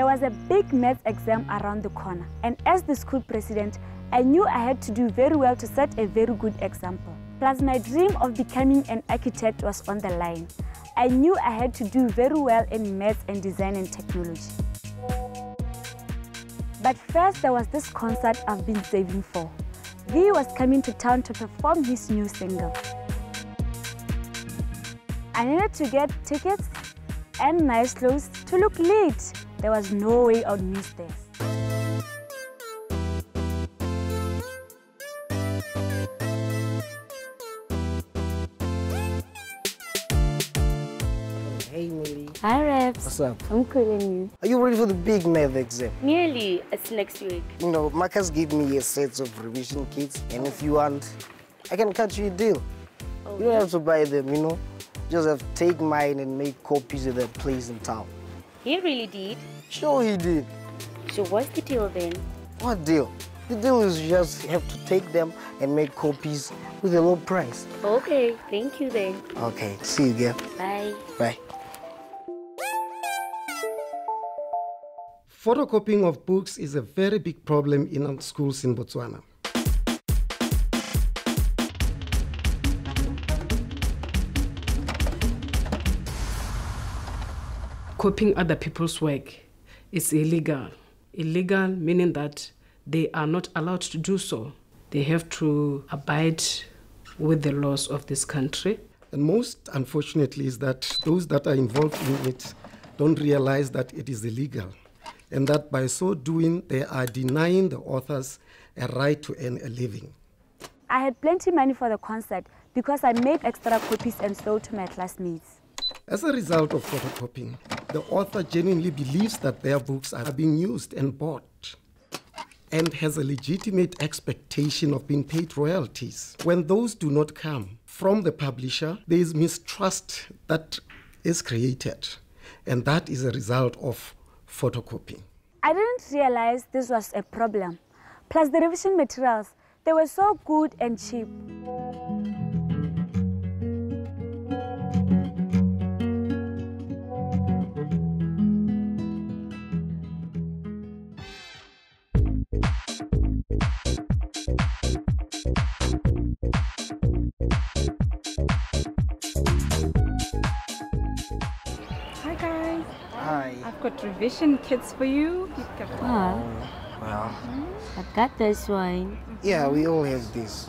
There was a big maths exam around the corner, and as the school president, I knew I had to do very well to set a very good example. Plus, my dream of becoming an architect was on the line. I knew I had to do very well in maths and design and technology. But first, there was this concert I've been saving for. V was coming to town to perform his new single. I needed to get tickets and nice clothes to look lit. There was no way I'd miss this. Hey Milly, Hi, Reps. what's up? I'm cool and you? Are you ready for the big math exam? Nearly. It's next week. You know, Marcus gave me a set of revision kits, and if you want, I can cut you a deal. Oh, You don't have to buy them, you know. Just have to take mine and make copies at that place in town. He really did. Sure, he did. So what's the deal then? What deal? The deal is you just have to take them and make copies with a low price. Okay, thank you then. Okay, see you again. Bye. Bye. Photocopying of books is a very big problem in schools in Botswana. Copying other people's work is illegal. Illegal meaning that they are not allowed to do so. They have to abide with the laws of this country. And most unfortunately is that those that are involved in it don't realize that it is illegal and that by so doing they are denying the authors a right to earn a living. I had plenty money for the concert because I made extra copies and sold to my classmates. As a result of photocopying, the author genuinely believes that their books are being used and bought and has a legitimate expectation of being paid royalties. When those do not come from the publisher, there is mistrust that is created, and that is a result of photocopying. I didn't realize this was a problem. Plus, the revision materials, they were so good and cheap. Hi guys, Hi. I've got revision kits for you. You can- Ah, Well, I got this one. yeah, we all have this.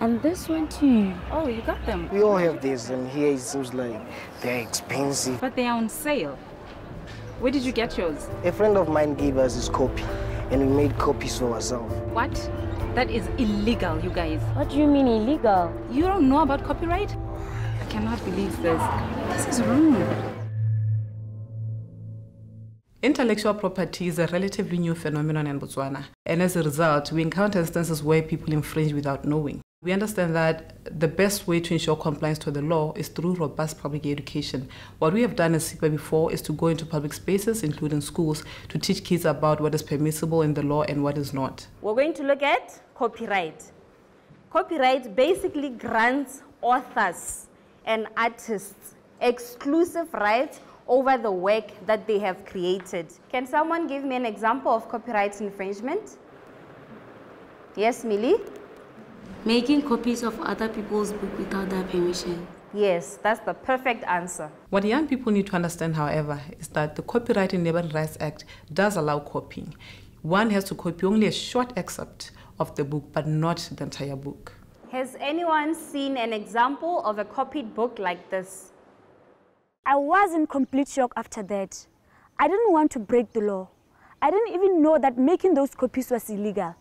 And this one too. Oh, you got them, We all have this, and here it seems like they're expensive. but they are on sale. Where did you get yours? A friend of mine gave us his copy, and we made copies for ourselves. What? That is illegal, you guys. What do you mean illegal? You don't know about copyright? I cannot believe this. This is wrong. Intellectual property is a relatively new phenomenon in Botswana, and as a result, we encounter instances where people infringe without knowing. We understand that the best way to ensure compliance to the law is through robust public education. What we have done as CIPA before is to go into public spaces, including schools, to teach kids about what is permissible in the law and what is not. We're going to look at copyright. Copyright basically grants authors and artists exclusive rights over the work that they have created. Can someone give me an example of copyright infringement? Yes, Milly? Making copies of other people's book without their permission. Yes, that's the perfect answer. What young people need to understand, however, is that the Copyright and Labor Rights Act does allow copying. One has to copy only a short excerpt of the book, but not the entire book. Has anyone seen an example of a copied book like this? I was in complete shock after that. I didn't want to break the law. I didn't even know that making those copies was illegal.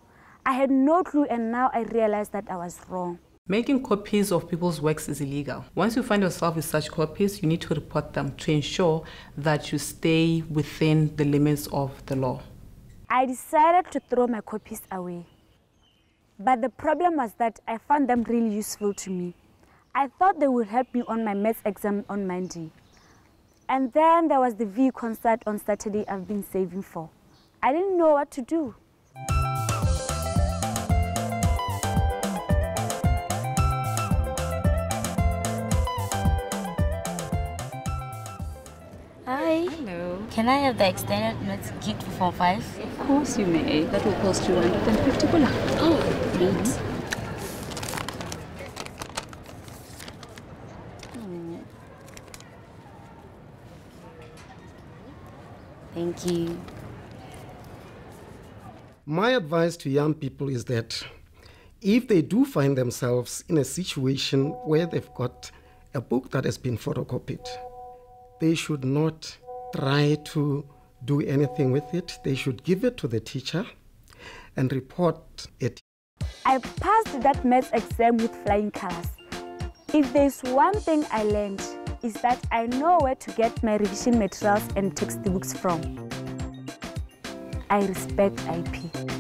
I had no clue, and now I realized that I was wrong. Making copies of people's works is illegal. Once you find yourself with such copies, you need to report them to ensure that you stay within the limits of the law. I decided to throw my copies away. But the problem was that I found them really useful to me. I thought they would help me on my maths exam on Monday. And then there was the V concert on Saturday I've been saving for. I didn't know what to do. Can I have the extended maths kit for Form 5? Of course you may. That will cost you 150 pula. Oh, great. Mm-hmm. Thank you. My advice to young people is that if they do find themselves in a situation where they've got a book that has been photocopied, they should not try to do anything with it. They should give it to the teacher and report it. I passed that maths exam with flying colors. If there's one thing I learned, is that I know where to get my revision materials and textbooks from. I respect IP.